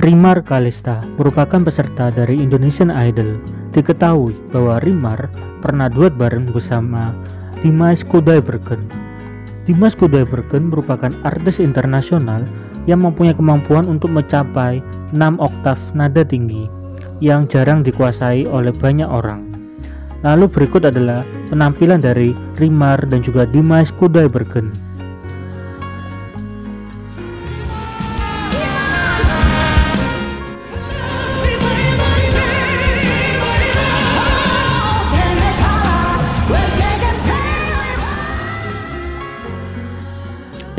Rimar Kalista merupakan peserta dari Indonesian Idol. Diketahui bahwa Rimar pernah duet bareng bersama Dimas Kudaibergen. Dimas Kudaibergen merupakan artis internasional yang mempunyai kemampuan untuk mencapai 6 oktav nada tinggi yang jarang dikuasai oleh banyak orang. Lalu berikut adalah penampilan dari Rimar dan juga Dimas Kudaibergen.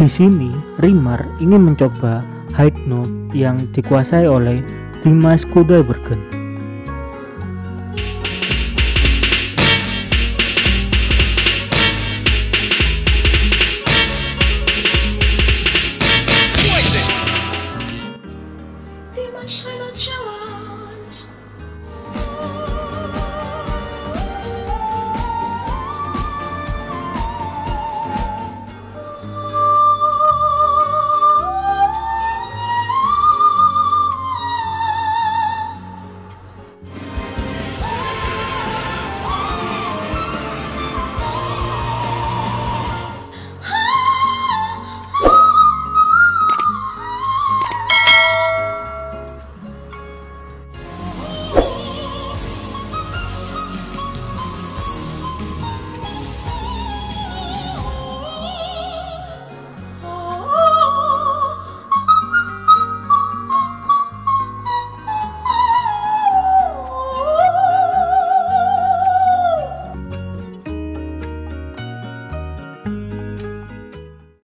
Di sini, Rimar ingin mencoba high note yang dikuasai oleh Dimas Kudaibergen. Dimas